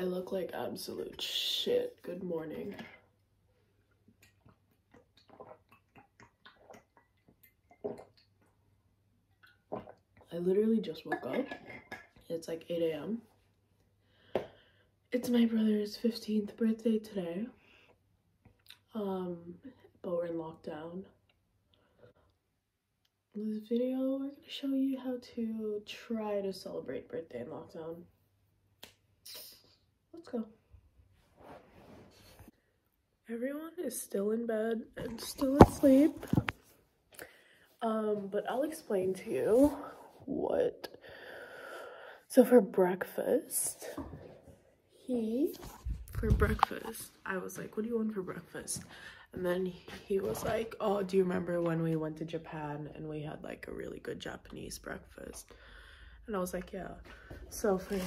I look like absolute shit. Good morning. I literally just woke up. It's like 8 a.m. It's my brother's 15th birthday today. Um, but we're in lockdown. In this video, we're gonna show you how to try to celebrate birthday in lockdown. Let's go. Everyone is still in bed and still asleep. Um, but I'll explain to you what. So for breakfast, he, for breakfast, I was like, what do you want for breakfast? And then he was like, oh, do you remember when we went to Japan and we had like a really good Japanese breakfast? And I was like, yeah. So for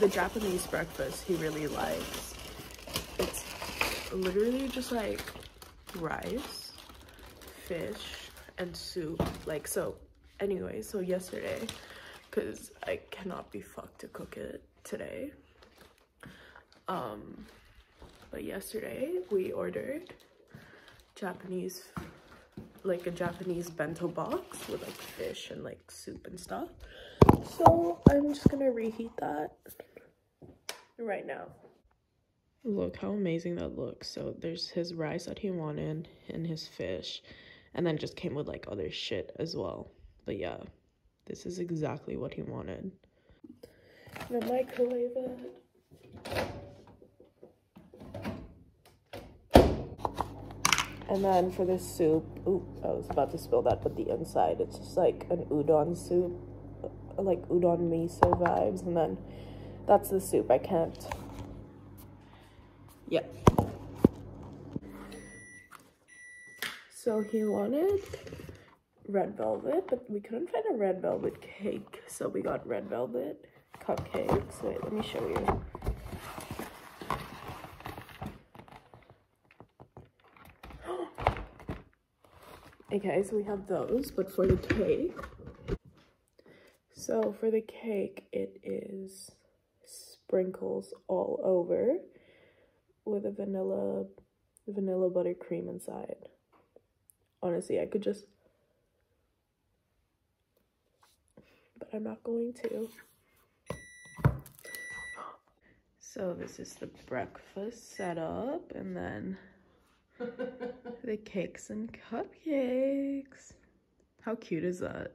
the Japanese breakfast he really likes, it's literally just like rice, fish, and soup. Like, so anyway, so yesterday, because I cannot be fucked to cook it today. Um, but yesterday we ordered Japanese, like a Japanese bento box with like fish and like soup and stuff. So I'm just gonna reheat that right now. Look how amazing that looks. So there's his rice that he wanted and his fish and then just came with like other shit as well. But yeah, this is exactly what he wanted. The microwave it. And then for this soup, ooh, I was about to spill that, but the inside, it's just like an udon soup, like udon miso vibes. And then that's the soup. I can't. Yeah. So he wanted red velvet, but we couldn't find a red velvet cake. So we got red velvet cupcakes. Wait, let me show you. Okay, so we have those, but for the cake, so for the cake, it is sprinkles all over with a vanilla, vanilla buttercream inside. Honestly, I could just, but I'm not going to. So this is the breakfast setup, and then the cakes and cupcakes. How cute is that?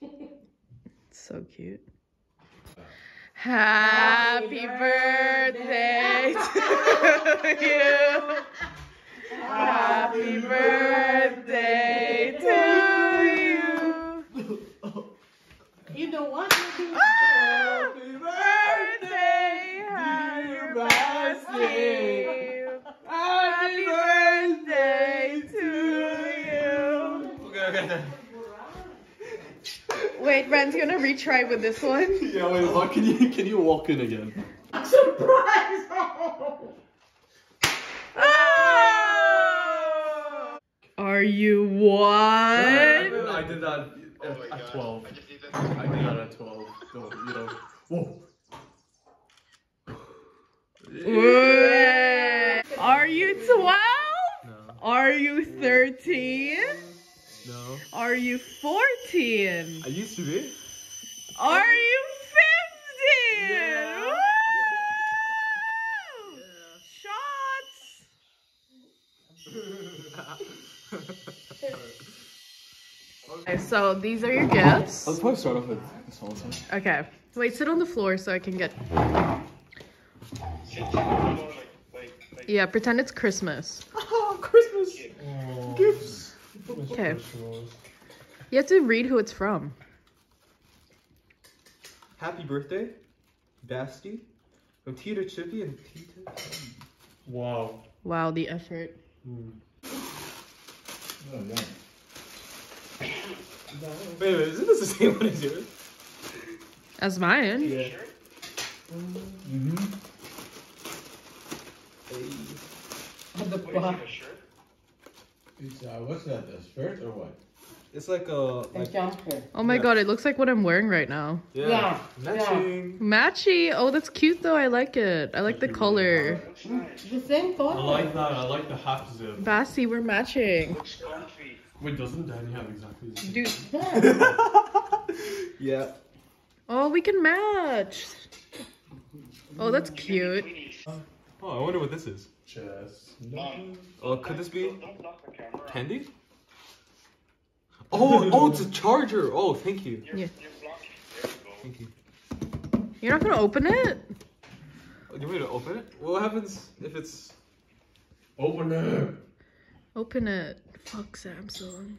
so cute. Happy birthday to you. Happy birthday to you. You don't know what? Happy birthday, happy birthday. You. Okay, okay. Wait, Ren's gonna retry with this one. Yeah, wait, what? Can you can you walk in again? Surprise! Ah! Are you what? I did that at, at 12. I did that at 12. So, you know. Whoa. Wait. Are you 12? No. Are you 13? No. Are you 14? I used to be. Are you 15? Yeah. Woo! Shots! Okay, so these are your gifts. I'll probably start off with this whole thing. Okay. Wait, sit on the floor so I can get. Yeah, pretend it's Christmas. Oh, Christmas gifts. Okay. You have to read who it's from. Happy birthday, Basti, from Tita Chippy and Tita. Wow. Wow, the effort. Wait, wait, isn't this the same one as yours? As mine. Yeah. Mm-hmm. Hey. What the fuck? It's, uh, what's that, a skirt or what? It's like a A like jumper. Oh my Yeah. god, it looks like what I'm wearing right now. yeah, Yeah, matching. Matchy. Oh, that's cute though. I like it. I like the color. The same color. I like that. I like the half zip. Bassy, we're matching. Wait, doesn't Danny have exactly the same? Dude. Yeah. Oh, we can match. Oh, that's cute. Oh, I wonder what this is. Chess. Um, oh, uh, could this be candy? Oh, oh, it's a charger. Oh, thank you. Yeah. Thank you. You're not gonna open it? Oh, you want me to open it? What happens if it's? Open it. Open it. Fuck Samsung.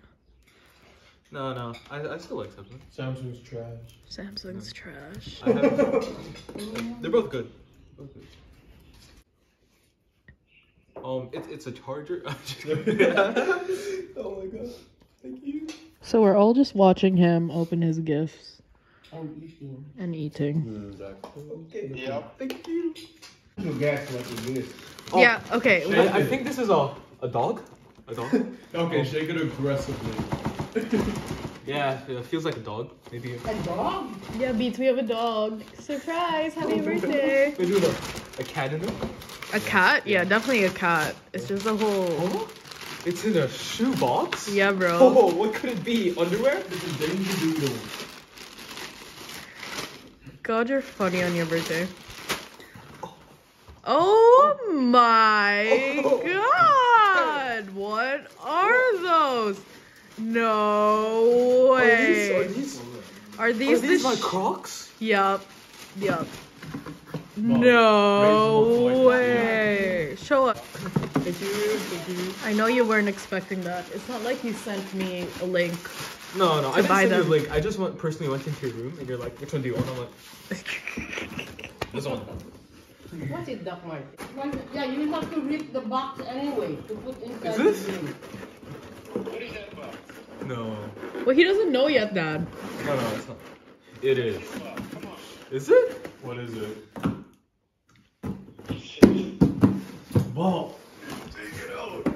No, no. I, I still like Samsung. Samsung's trash. Samsung's trash. I have. They're both good. Both good. Um, it, it's a charger. oh my god. Thank you. So we're all just watching him open his gifts I'm eating. and eating. Okay. Yep. Thank you. You guess what it is. Oh, Yeah, okay. I, I think this is a a dog. A dog. Okay, shake it aggressively. Yeah, it feels like a dog. Maybe. A dog? Yeah, Beats, we have a dog. Surprise! Happy birthday! Maybe with a, a cat in it. A cat? Yeah, definitely a cat. It's just a whole. Oh, it's in a shoe box. Yeah, bro. Oh, what could it be? Underwear? It's a danger doodle. God, you're funny on your birthday. Oh, oh my Oh. god! What are those? No Are these, are way. these, Are are these these the my sh- Crocs? Yup. Yup. Mom, No raise like way. Show up. Thank you. Thank you. I know you weren't expecting that. It's not like you sent me a link. No, no, I To didn't buy send you a them. link. I just went personally went into your room and you're like, which one do you want? I'm like, this one. What is that Martin? One- Yeah, you have to rip the box anyway to put inside Is this? The room. No. Well, he doesn't know yet, Dad. No, no, it's not. It is. Is it? What is it? Ball. Take it out.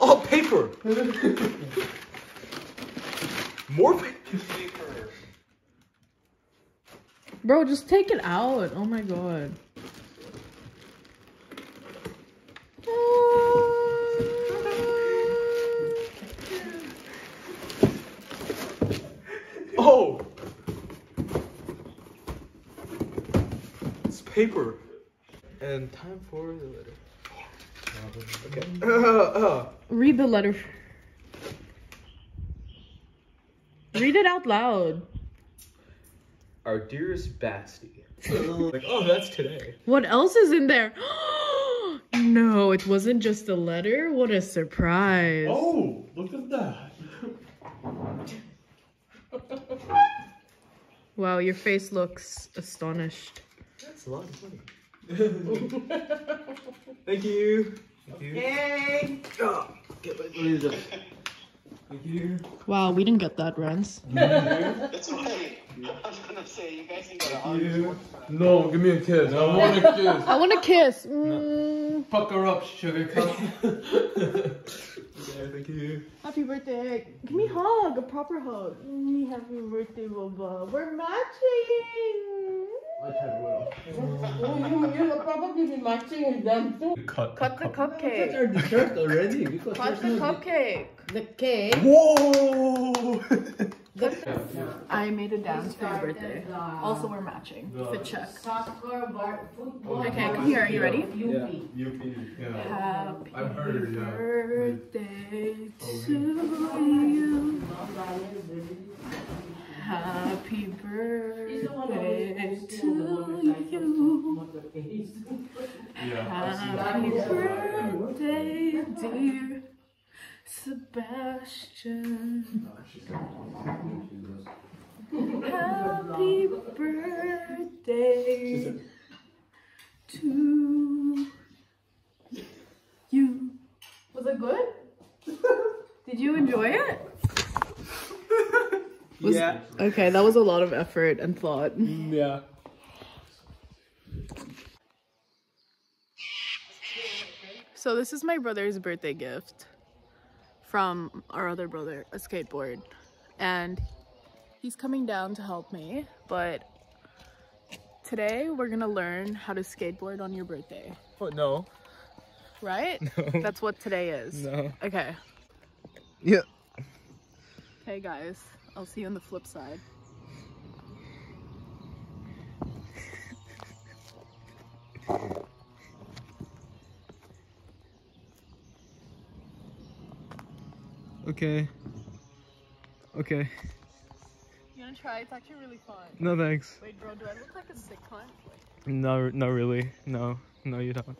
Oh, paper. More paper. Bro, just take it out. Oh my god. Oh. It's paper. And time for the letter. Okay. Uh, uh. Read the letter. Read it out loud. Our dearest Basti. like, oh, that's today. What else is in there? no, it wasn't just a letter. What a surprise. Oh, look at that. Wow, your face looks astonished. That's a lot of money. Thank you. Thank you. Hey! Oh, get my Thank you. Wow, we didn't get that, Rance. It's okay. I was gonna say you guys ain't got a No, give me a kiss. I want a kiss. I want a kiss. Mm. Pucker up, sugar cup. Yeah, thank you. Happy birthday. Give me a hug, a proper hug. Happy birthday, Baba. We're matching. You, you'll probably be matching with them too. Cut. Cut the cupcake. our dessert already because Cut the no cupcake. The cake. Whoa! I made a dance for your birthday. Also, we're matching. Fit check. Soccer, bar, football. Okay, come here. Are you ready? Yuppie. Yeah. Happy I've heard, yeah. birthday to you. Happy birthday to you. Happy birthday, dear Sebastian. Happy birthday to you. Was it good? Did you enjoy it? Was- yeah. Okay, that was a lot of effort and thought. Mm, yeah. So this is my brother's birthday gift. from our other brother a skateboard, and he's coming down to help me. But today we're gonna learn how to skateboard on your birthday, Oh, no. right? No. That's what today is. No. Okay. Yeah. Hey guys, I'll see you on the flip side. Okay. Okay. You wanna try? It's actually really fun. No thanks. Wait, bro, do I look like a sick cunt? No, not really. No, no, you don't.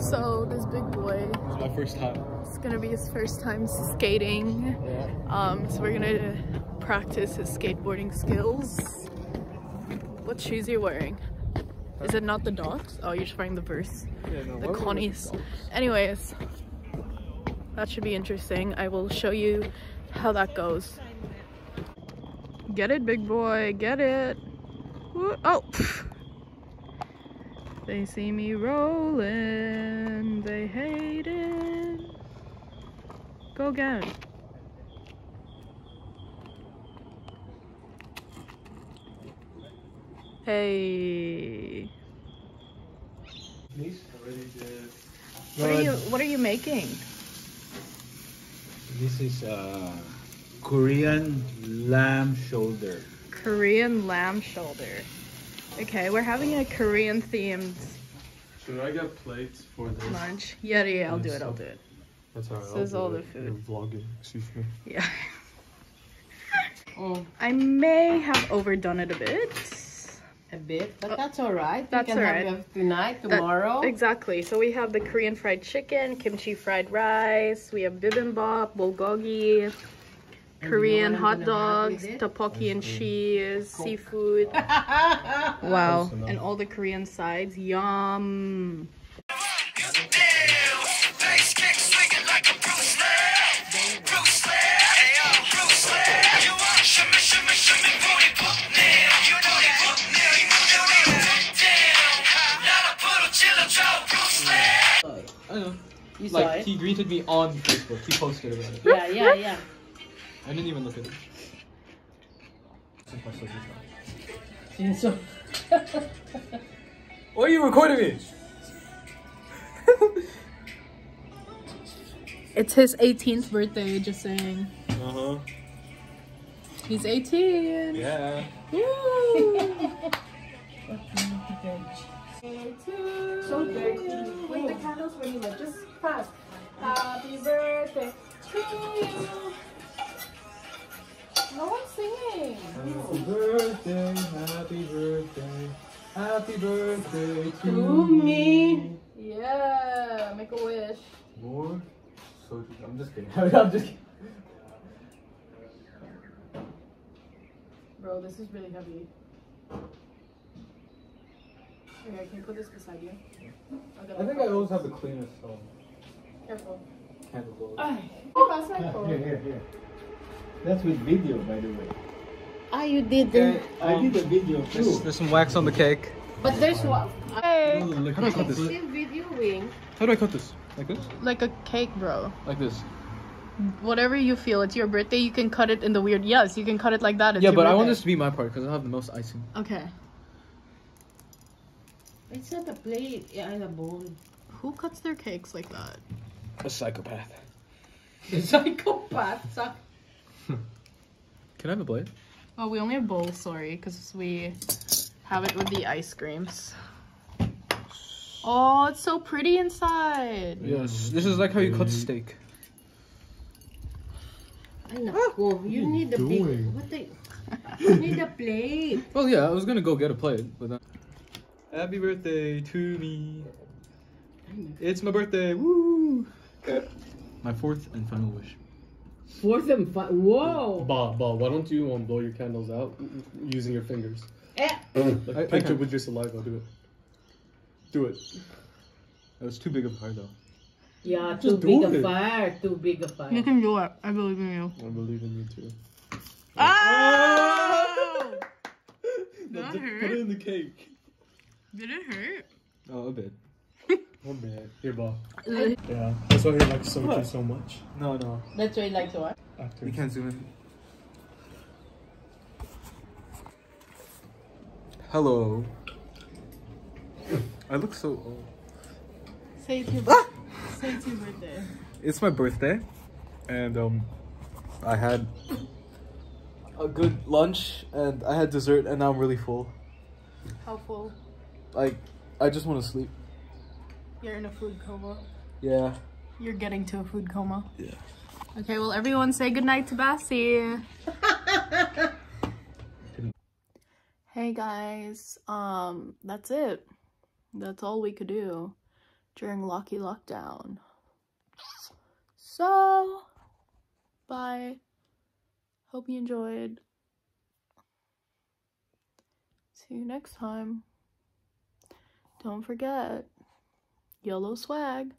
So this big boy It's my first time. It's gonna be his first time skating. Yeah. Um, so we're gonna practice his skateboarding skills. What shoes are you wearing? Is it not the dogs? Oh, you're just wearing the verse. Yeah, no, The Connies. Anyways, that should be interesting. I will show you how that goes. Get it, big boy, get it. Woo- Oh! They see me rolling, they hate it. Go again. Hey. Please, already did. What are you what are you making? This is uh, Korean lamb shoulder. Korean lamb shoulder. Okay, we're having a Korean themed Should I get plates for this? lunch. Yeah, yeah, I'll do it, I'll do it. That's alright. This I'll is all it. the food. You're vlogging. Excuse me. Yeah. Oh, I may have overdone it a bit. a bit, but oh. that's all right. That's you can all have right. it tonight, That- tomorrow. exactly. So we have the Korean fried chicken, kimchi fried rice, we have bibimbap, bulgogi, And Korean hot dogs, tteokbokki and mm-hmm. cheese, seafood. wow. And all the Korean sides. Yum. I know. Like, he greeted me on Facebook. He posted about it. Yeah, yeah, yeah. I didn't even look at it. So, Why are you recording me? It's his 18th birthday, just saying. Uh huh. He's 18. Yeah. So big. With the candles when you like, just fast. Happy birthday to Happy birthday, happy birthday, happy birthday to, to me. Yeah, make a wish. More? So I'm just kidding. I'm just kidding. Bro, this is really heavy. Okay, can you put this beside you? I think I always have the cleanest um, Careful. candle gold. Pass my phone. Here, here, here. That's with video, by the way. Ah, you didn't. I did a video too. There's some wax on the cake. But there's one. Hey. Like, how do I cut I'm this? still videoing. How do I cut this? Like this? Like a cake, bro. Like this? Whatever you feel, it's your birthday. You can cut it in the weird. Yes, you can cut it like that. It's yeah, your but I want this to be my part because I have the most icing. Okay. It's not a plate, yeah, and a bowl. Who cuts their cakes like that? A psychopath. A Psychopath. Can I have a blade? Oh, we only have bowls. Sorry, because we have it with the ice creams. Oh, it's so pretty inside. Yes. This is like how you cut steak. Ay, ah, naku. You need a big. What the? You need a plate. Well, yeah, I was gonna go get a plate, but then. Happy birthday to me. It's my birthday. Woo! My fourth and final wish. Fourth and five. Whoa. Bob, Bob, why don't you um, blow your candles out using your fingers? Eh. Like, I- I picture can. with your saliva. Do it. Do it. That was too big of a fire, though. Yeah, Just too big do a it. fire. Too big a fire. You can do it. I believe in you. I believe in you too. Oh! No, That hurt. Put it in the cake. Did it hurt? Oh, a bit. One bit. Here, Bob. Yeah, that's why he likes Sochi What? so much. No, no. That's why he likes to what? Actor. You can't zoom in. Hello. I look so old. Say it's your, say it's your birthday. It's my birthday, and um, I had a good lunch, and I had dessert, and now I'm really full. How full? Like, I just want to sleep. You're in a food coma. Yeah. You're getting to a food coma. Yeah. Okay, well, everyone say goodnight to Bassie. hey guys, um, that's it. That's all we could do during Locky Lockdown. So, bye. Hope you enjoyed. See you next time. Don't forget, YOLO swag.